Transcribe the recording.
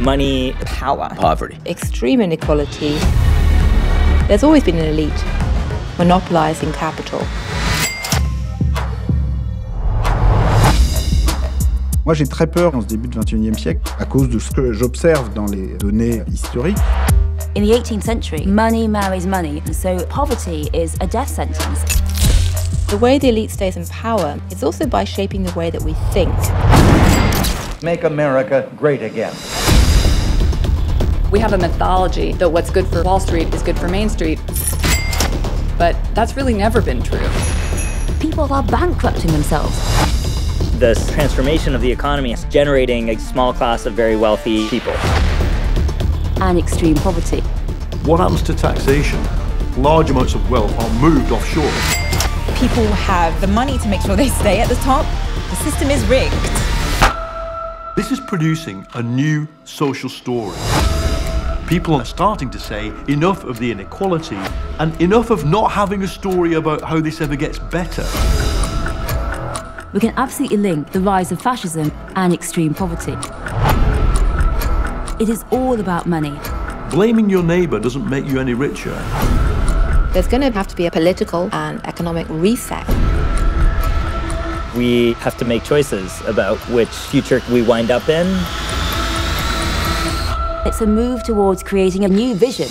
money, power, poverty, extreme inequality. There's always been an elite monopolizing capital. Moi, j'ai très peur en ce début du XXIe siècle à cause de ce que j'observe dans les données historiques. In the 18th century, money marries money, and so poverty is a death sentence. The way the elite stays in power is also by shaping the way that we think. Make America great again. We have a mythology that what's good for Wall Street is good for Main Street, but that's really never been true. People are bankrupting themselves. This transformation of the economy is generating a small class of very wealthy people. And extreme poverty. What happens to taxation? Large amounts of wealth are moved offshore. People have the money to make sure they stay at the top. The system is rigged. This is producing a new social story. People are starting to say enough of the inequality and enough of not having a story about how this ever gets better we can absolutely link the rise of fascism and extreme poverty. It is all about money. Blaming your neighbour doesn't make you any richer. There's going to have to be a political and economic reset. We have to make choices about which future we wind up in. It's a move towards creating a new vision.